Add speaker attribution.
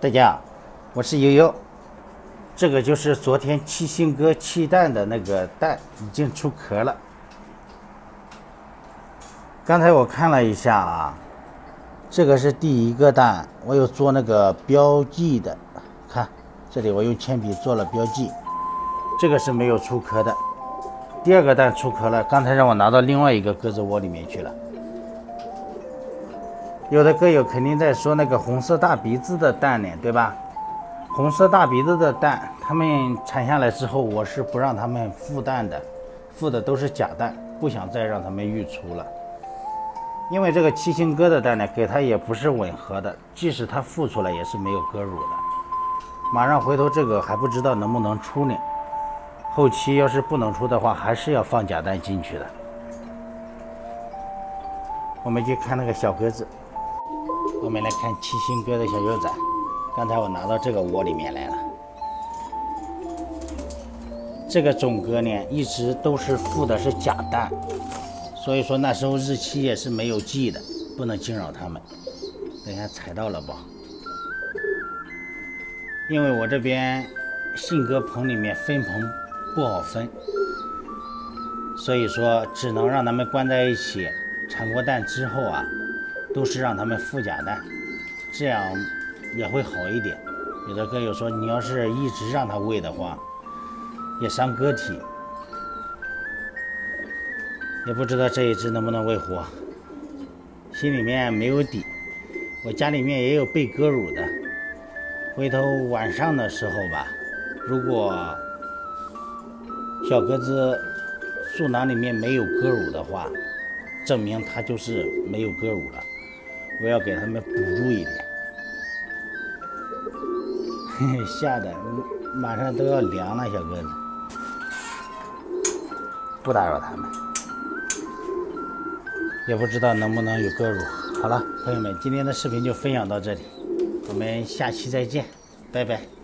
Speaker 1: 大家好，我是悠悠。这个就是昨天七星哥气蛋的那个蛋已经出壳了。刚才我看了一下啊，这个是第一个蛋，我有做那个标记的，看这里我用铅笔做了标记，这个是没有出壳的。第二个蛋出壳了，刚才让我拿到另外一个鸽子窝里面去了。有的鸽友肯定在说那个红色大鼻子的蛋呢，对吧？红色大鼻子的蛋，他们产下来之后，我是不让他们孵蛋的，孵的都是假蛋，不想再让他们育雏了。因为这个七星鸽的蛋呢，给它也不是吻合的，即使它孵出来也是没有鸽乳的。马上回头这个还不知道能不能出呢，后期要是不能出的话，还是要放假蛋进去的。我们去看那个小鸽子。我们来看七星哥的小幼崽，刚才我拿到这个窝里面来了。这个种鸽呢，一直都是孵的是假蛋，所以说那时候日期也是没有记的，不能惊扰它们。等下踩到了不？因为我这边信鸽棚里面分棚不好分，所以说只能让它们关在一起，产过蛋之后啊。都是让他们孵假蛋，这样也会好一点。有的鸽友说，你要是一直让它喂的话，也伤个体，也不知道这一只能不能喂活，心里面没有底。我家里面也有备鸽乳的，回头晚上的时候吧，如果小鸽子嗉囊里面没有鸽乳的话，证明它就是没有鸽乳了。我要给他们补助一点，嘿嘿，吓得马上都要凉了，小鸽子，不打扰他们，也不知道能不能有鸽乳。好了，朋友们，今天的视频就分享到这里，我们下期再见，拜拜。